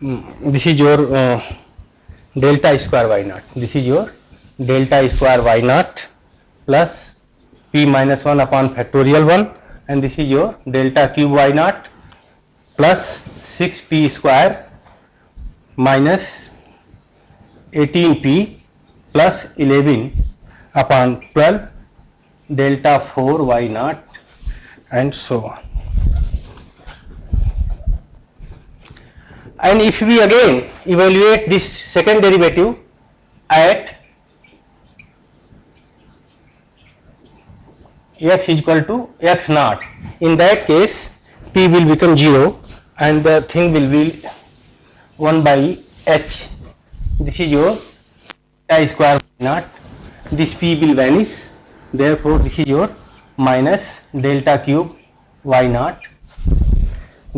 mm, this is your uh, delta square y naught this is your delta square y naught plus p minus 1 upon factorial 1 and this is your delta cube y naught plus 6p square minus 18p plus 11 upon 12 delta 4 y naught and so on. And if we again evaluate this second derivative at x is equal to x naught, in that case p will become 0 and the thing will be 1 by h. This is your i square naught. This p will vanish. Therefore, this is your minus delta cube y naught.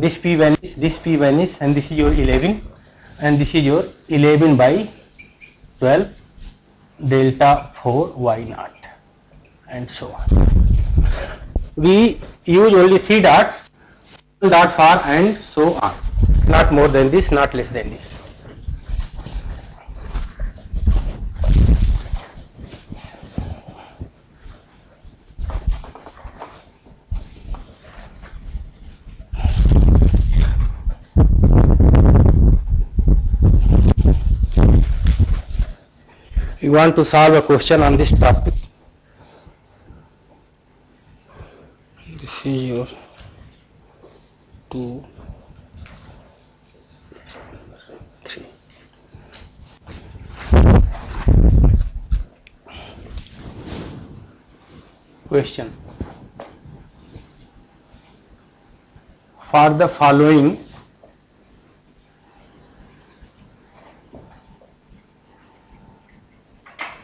This p vanish, this p vanish, and this is your 11, and this is your 11 by 12 delta 4 y naught, and so on. We use only three dots, dot for and so on. Not more than this, not less than this. You want to solve a question on this topic? This is your two, three. Question. For the following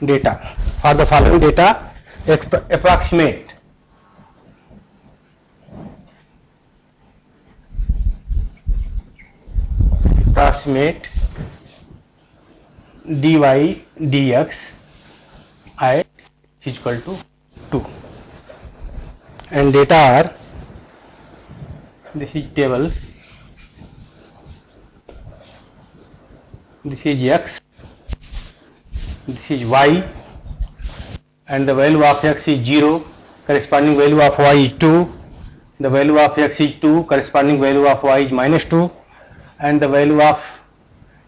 data for the following data approximate approximate dy dx at is equal to 2 and data are this is table this is x this is y and the value of x is 0 corresponding value of y is 2 the value of x is 2 corresponding value of y is minus 2 and the value of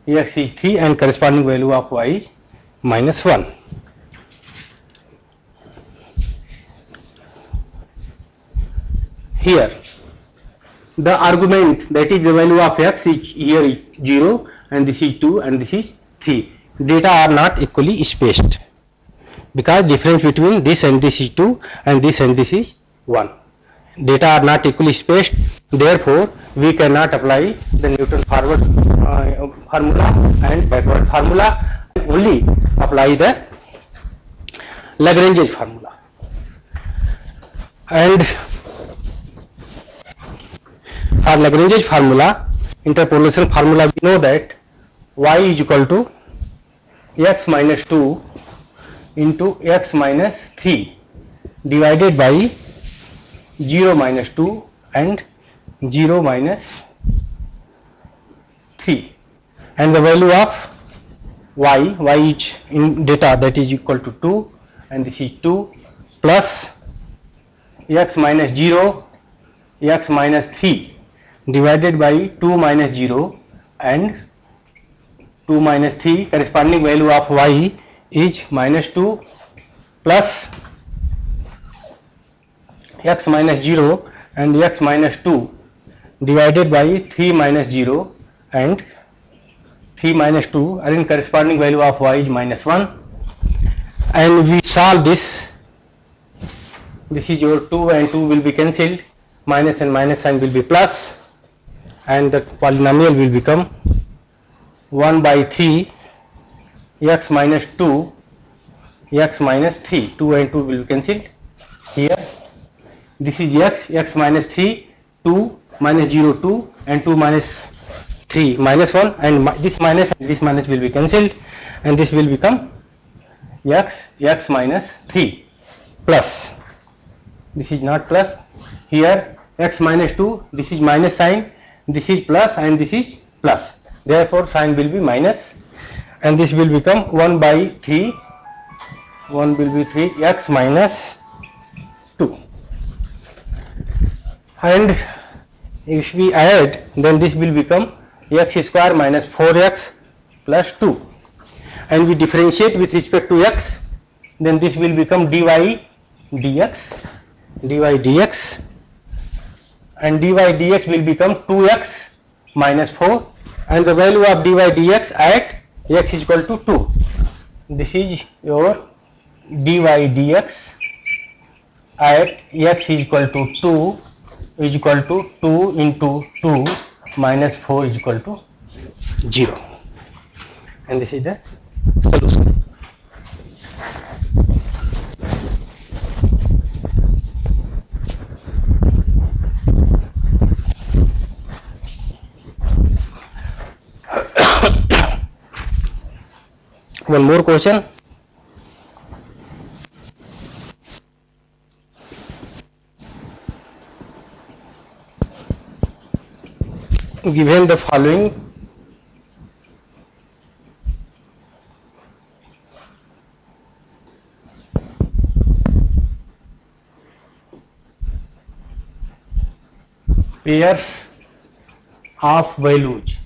x is 3 and corresponding value of y is minus 1 here the argument that is the value of x is here is 0 and this is 2 and this is 3 data are not equally spaced because difference between this and this is 2 and this and this is 1 data are not equally spaced therefore we cannot apply the newton forward uh, formula and backward formula only apply the lagrange formula and for lagrange formula interpolation formula we know that y is equal to x minus 2 into x minus 3 divided by 0 minus 2 and 0 minus 3 and the value of y y is in data that is equal to 2 and this is 2 plus x minus 0 x minus 3 divided by 2 minus 0 and two minus three corresponding value of y is minus two plus x minus zero and x minus two divided by three minus zero and three minus two and in corresponding value of y is minus one and we solve this this is your two and two will be cancelled minus and minus sign will be plus and polynomial will become 1 by 3 x minus 2 x minus 3 2 and 2 will be cancelled. Here this is x x minus 3 2 minus 0 2 and 2 minus 3 minus 1 and mi- this minus and this minus will be cancelled and this will become x x minus 3 plus. This is not plus. Here x minus 2 this is minus sign this is plus and this is plus therefore sign will be minus and this will become 1 by 3 1 will be 3 x minus 2 and if we add then this will become x square minus 4x plus 2 and we differentiate with respect to x then this will become dy dx dy dx and dy dx will become 2x minus 4 and the value of dy dx at x is equal to 2 this is your dy dx at x is equal to 2 is equal to 2 into 2 minus 4 is equal to 0 and this is the solution one more question given the following pairs of values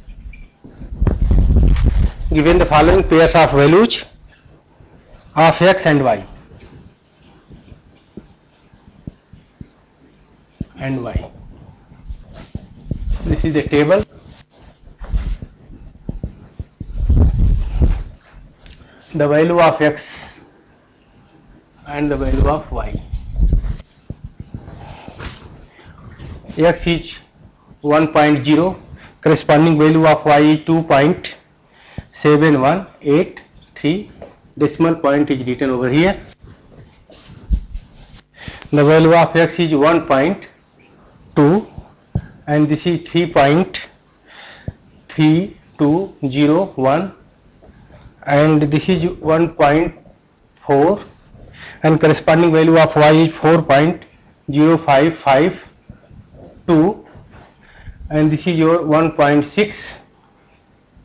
given the following pairs of values of x and y and y this is the table the value of x and the value of y x is 1.0 corresponding value of y is seven one eight three decimal point is return over ही है the value of x is one point two and this is three point three two zero one and this is one point four and corresponding value of y is four point zero five five two and this is your one point six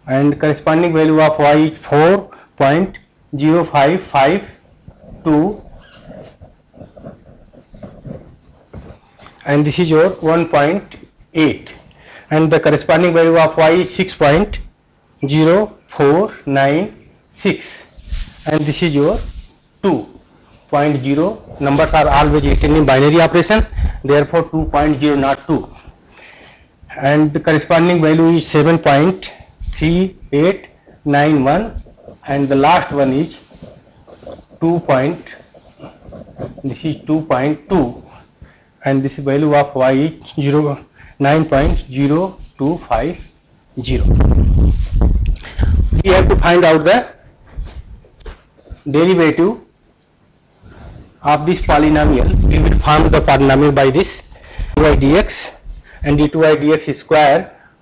and corresponding value of y is 4.0552 and this is your 1.8 and the corresponding value of y is 6.0496 and this is your 2.0 numbers are always written in binary operation therefore 2.0 not 2 and the corresponding value is 7.3891 and the last one is 2. Point, this is 2.2 and this value of y is 0 9.0250 we have to find out the derivative of this polynomial we will form the polynomial by this dy dx and d2y dx square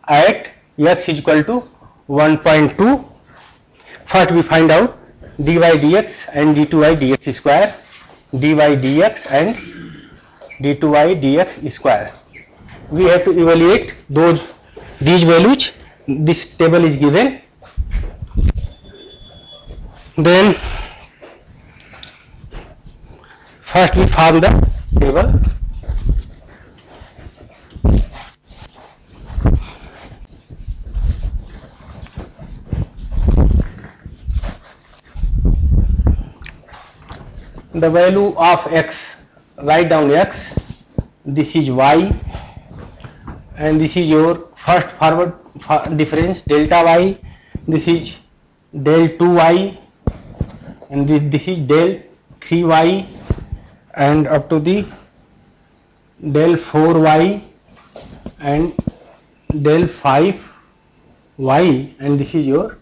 at x is equal to 1.2 first we find out dy dx and d2y dx square dy dx and d2y dx square. We have to evaluate those these values. This table is given. Then first we form the table the value of x write down x this is y and this is your first forward for- difference delta y this is del 2y and this, this is del 3y and up to the del 4y and del 5y and this is your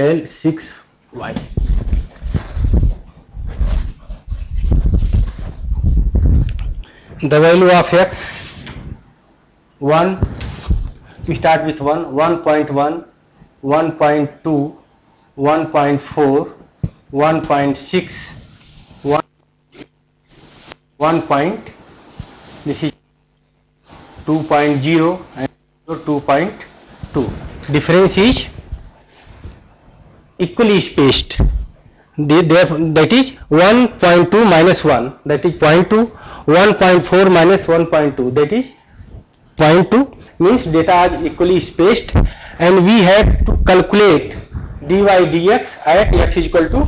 del 6y the value of x 1 we start with 1 1.1 1.2 1.4 1.6 1 1 point this is 2.0 and 2.2 difference is equally spaced. The, that is 1.2 minus 1 that is 0.2 1.4 minus 1.2 that is 0.2 means data are equally spaced and we have to calculate dy dx at x is equal to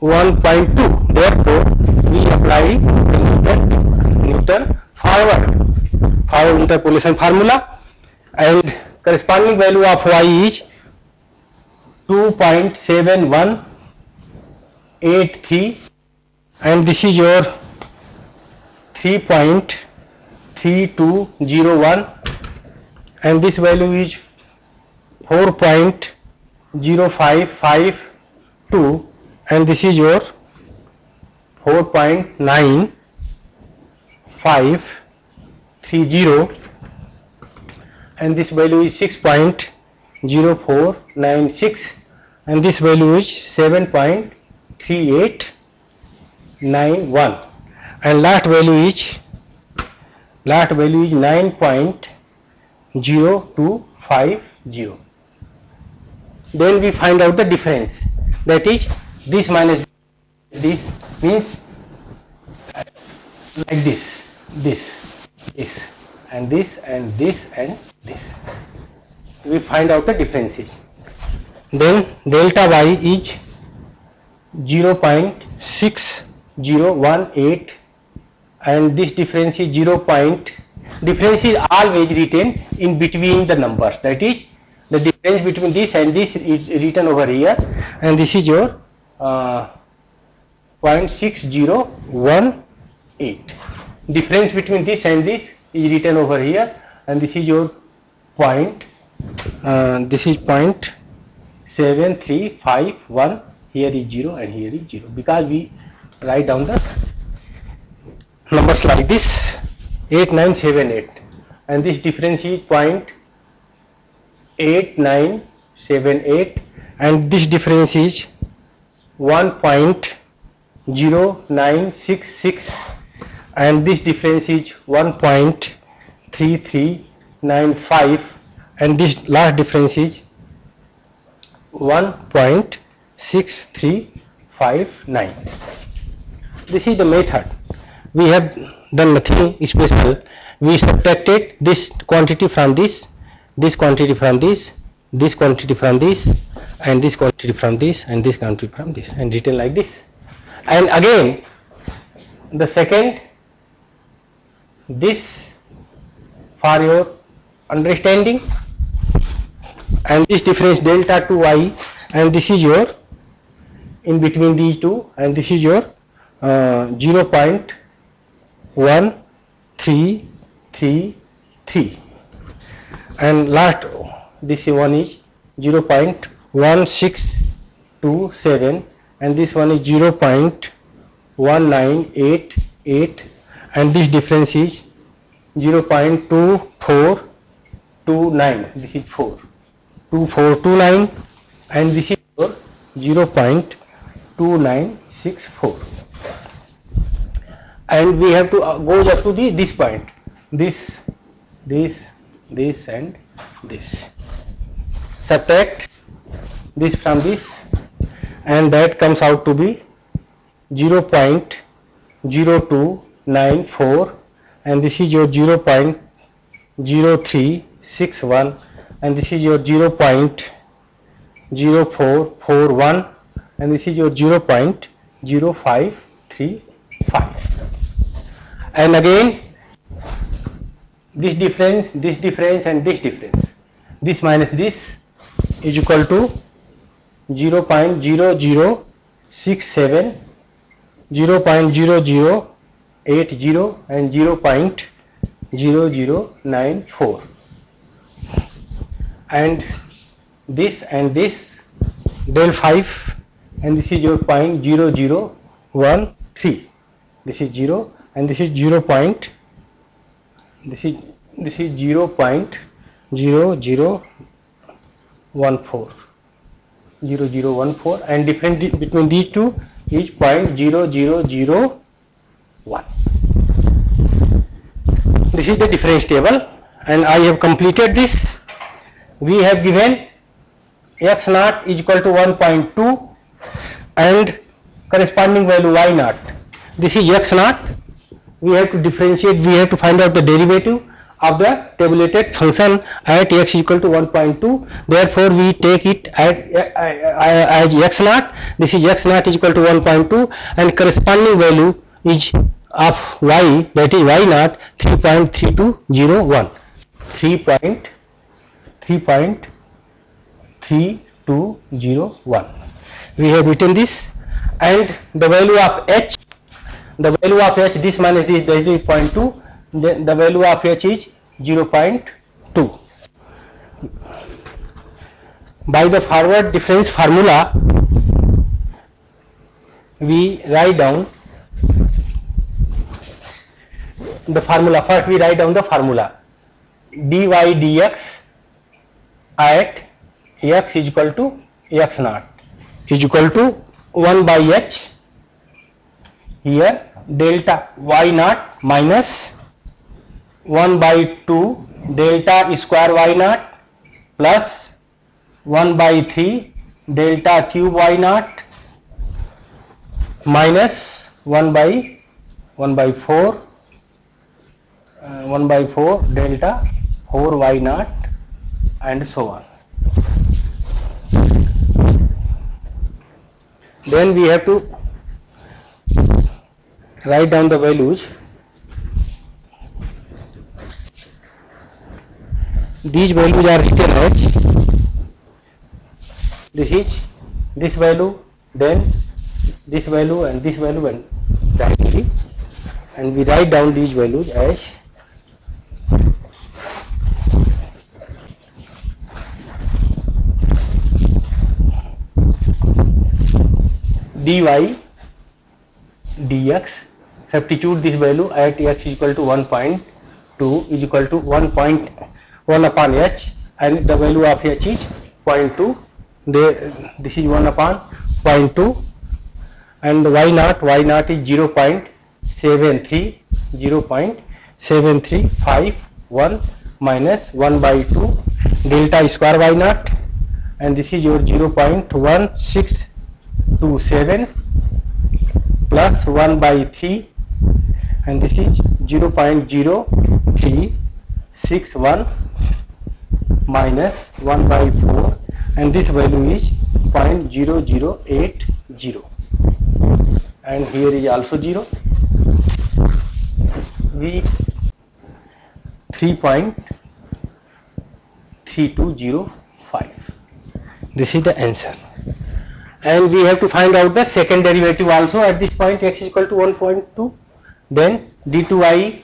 1.2 therefore we apply Newton, Newton forward forward interpolation formula and corresponding value of y is 2.7183 and this is your 3.3201 and this value is 4.0552 and this is your 4.9530 and this value is 6.0496 and this value is 7.3891 and last value is last value is 9.0250 then we find out the difference. That is this minus this means like this this this and this and this and this. We find out the differences. Then delta y is 0.6018 and this difference is 0. Point, difference is always written in between the numbers. That is the difference between this and this is written over here. And this is your uh, 0.6018 difference between this and this is written over here. And this is your point uh, this is point 7351 here is 0 and here is 0 because we write down the numbers like this 8978 and this difference is point 8978 and this difference is 1.0966 and this difference is 1.3395 and this last difference is 1.6359 this is the method we have done nothing special. We subtracted this quantity from this this quantity from this this quantity from this and this quantity from this and this quantity from this and written like this. And again the second this for your understanding and this difference delta to y and this is your in between these two and this is your uh, 0 0.1333 and last this one is 0.1627 and this one is 0.1988 and this difference is 0.2429 this is 4 2429 and this is 0.2964 and we have to uh, go up to the this point. This this this and this. Subtract this from this. And that comes out to be 0.0294 and this is your 0.0361 and this is your 0.0441 and this is your 0.0535 and again this difference this difference and this difference. This minus this is equal to 0 0.0067 0 0.0080 and 0 0.0094 and this and this del 5 and this is your point 0013 this is 0 and this is 0 point. This is this is 0 point 0014 0014 and difference between these two is point 0001 this is the difference table. And I have completed this. We have given x naught is equal to 1.2 and corresponding value y naught. This is x naught. We have to differentiate, we have to find out the derivative of the tabulated function at x equal to 1.2. Therefore, we take it at, uh, uh, as x naught. This is x naught is equal to 1.2 and corresponding value is of y that is y naught 3.3201. 3.3201. We have written this and the value of h the value of h this minus this that is 0.2 then the value of h is 0.2 by the forward difference formula we write down the formula first we write down the formula dy dx at x is equal to x naught is equal to 1 by h here delta y naught minus 1 by 2 delta square y naught plus 1 by 3 delta cube y naught minus 1 by 1 by 4 uh, 1 by 4 delta 4 y naught and so on. Then we have to write down the values. These values are written as this is this value, then this value and this value and directly and we write down these values as dy dx substitute this value at x is equal to 1.2 is equal to 1.1 upon h and the value of h is 0.2 they, this is 1 upon 0.2 and y naught y naught is 0.73 0.7351 minus 1 by 2 delta square y naught and this is your 0.1627 plus 1 by 3 and this is 0.0361 minus 1 by 4 and this value is 0.0080 and here is also 0 we 3.3205 this is the answer. And we have to find out the second derivative also. At this point x is equal to 1.2 then d2y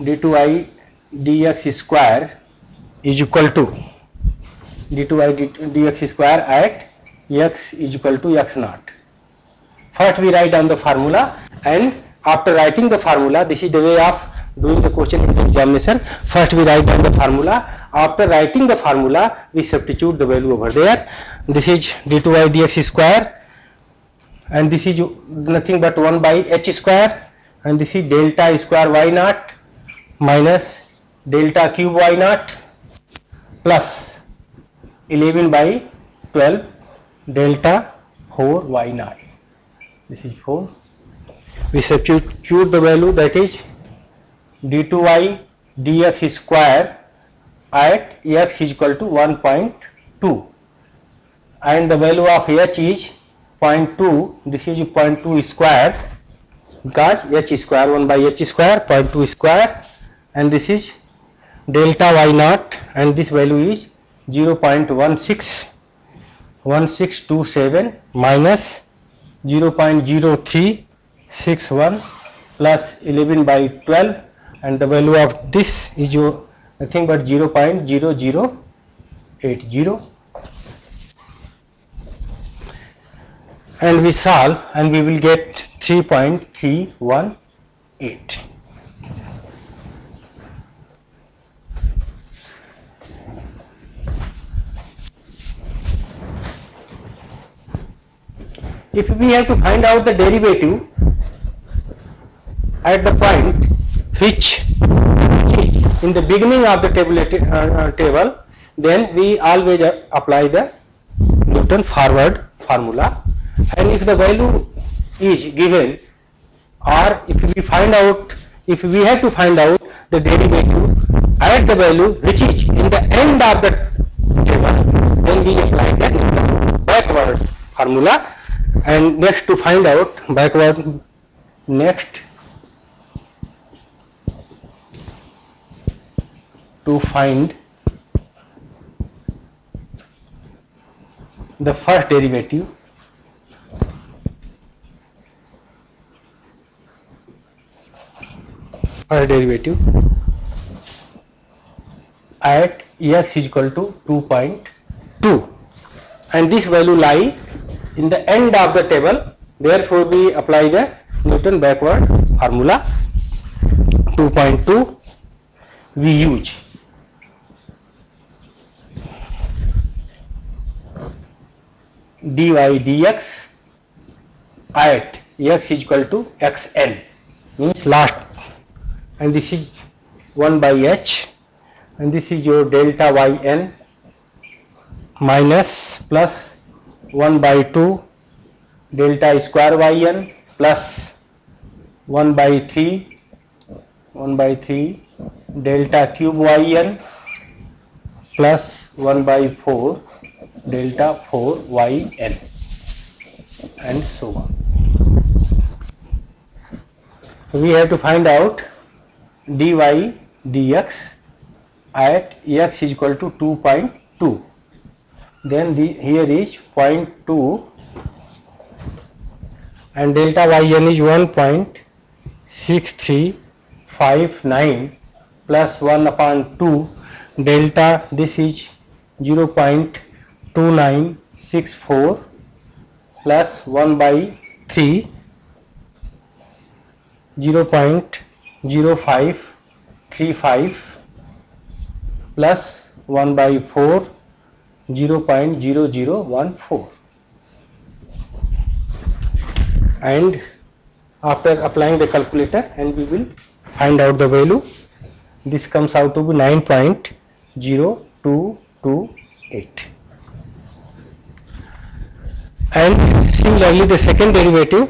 d2y dx square is equal to d2i dx square at x is equal to x naught. First we write down the formula and after writing the formula this is the way of doing the question in the examination. First we write down the formula. After writing the formula we substitute the value over there. This is d2y dx square and this is nothing but 1 by h square. And this is delta square y naught minus delta cube y naught plus 11 by 12 delta 4 y naught. This is 4 we substitute the value that is d2y dx square at x is equal to 1.2 and the value of h is 0.2 this is 0.2 square because h square 1 by h square 0.2 square and this is delta y naught and this value is 0.16 minus 0.0361 plus 11 by 12 and the value of this is your nothing but 0.0080 and we solve and we will get 3.318 if we have to find out the derivative at the point which in the beginning of the table, uh, uh, table then we always apply the Newton forward formula and if the value is given or if we find out if we have to find out the derivative at the value which is in the end of the table then we apply Newton backward formula. And next to find out backward next to find the first derivative first derivative at x is equal to 2.2 and this value lie in the end of the table. Therefore we apply the Newton backward formula 2.2 we use. Dy dx at x is equal to xn means last and this is 1 by h and this is your delta yn minus plus 1 by 2 delta square yn plus 1 by 3 1 by 3 delta cube yn plus 1 by 4 delta 4 yn and so on. We have to find out d y d x at x is equal to two point two then here is point two and delta y n is one point six three five nine plus one upon two delta this is zero point two nine six four plus one by three zero point 0.0535 plus 1 by 4 0.0014 and after applying the calculator and we will find out the value. This comes out to be 9.0228 and similarly the second derivative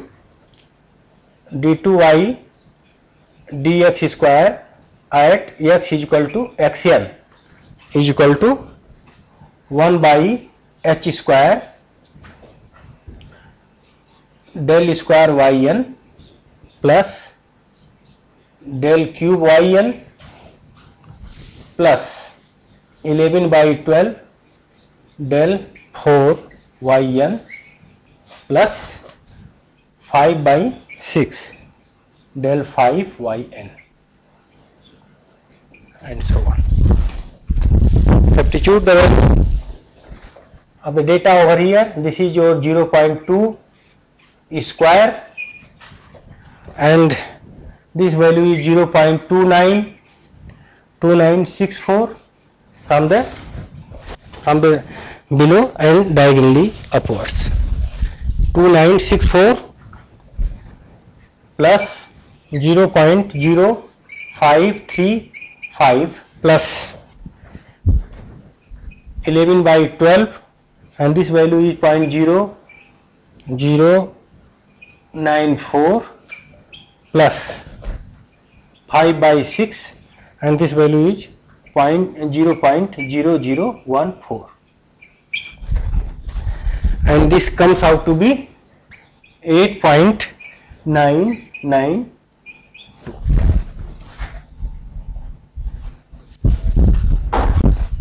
d2y dx square at x is equal to xl is equal to 1 by h square del square yn plus del cube yn plus 11 by 12 del 4 yn plus 5 by 6 del 5 yn and so on. Substitute the value of the data over here. This is your 0.2 square and this value is 0.292964 from the from the below and diagonally upwards 2964 plus 0.0535 plus 11 by 12 and this value is 0.094 plus 5 by 6 and this value is point 0.0014 and this comes out to be 8.992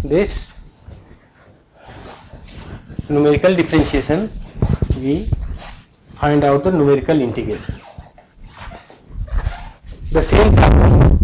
this numerical differentiation we find out the numerical integration the same problem